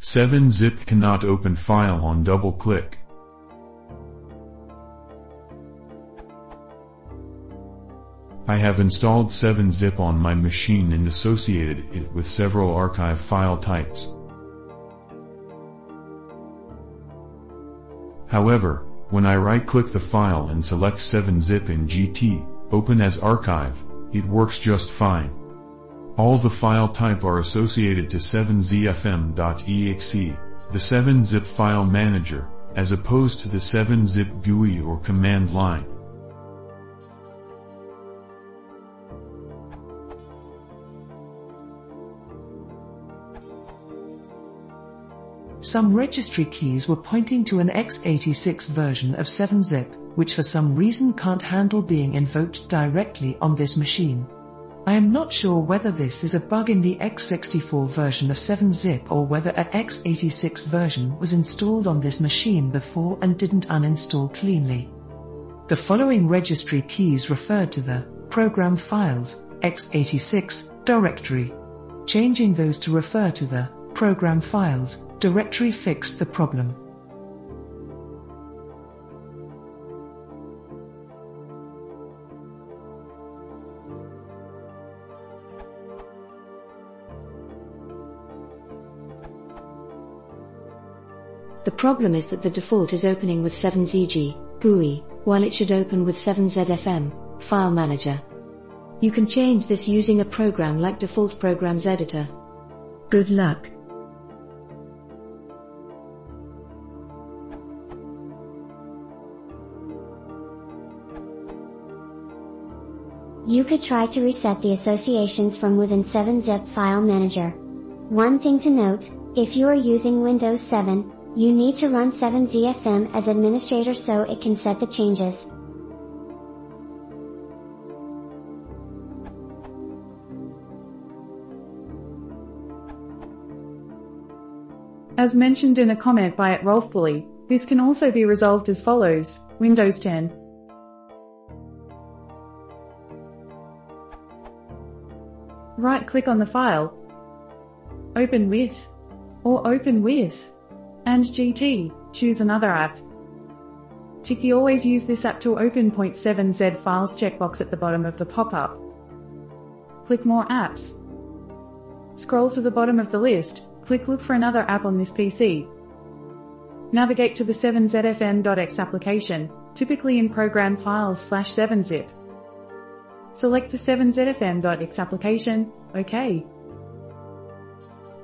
7-zip cannot open file on double click. I have installed 7-zip on my machine and associated it with several archive file types. However, when I right-click the file and select 7-zip in GT, open as archive, it works just fine. All the file type are associated to 7zfm.exe, the 7-zip file manager, as opposed to the 7-zip GUI or command line. Some registry keys were pointing to an x86 version of 7-zip, which for some reason can't handle being invoked directly on this machine. I am not sure whether this is a bug in the x64 version of 7-zip or whether a x86 version was installed on this machine before and didn't uninstall cleanly. The following registry keys refer to the program files x86 directory. Changing those to refer to the program files directory fixed the problem. The problem is that the default is opening with 7ZG, GUI, while it should open with 7ZFM, File Manager. You can change this using a program like Default Programs Editor. Good luck. You could try to reset the associations from within 7-zip file manager. One thing to note, if you are using Windows 7, you need to run 7ZFM as administrator so it can set the changes. As mentioned in a comment by at Rolf Bully, this can also be resolved as follows, Windows 10. Right-click on the file, open with, or open with, and GT, choose another app. The Always use this app to open .7z files checkbox at the bottom of the pop-up. Click More Apps. Scroll to the bottom of the list, click Look for another app on this PC. Navigate to the 7zfm.exe application, typically in Program Files slash 7zip. Select the 7zfm.exe application, OK.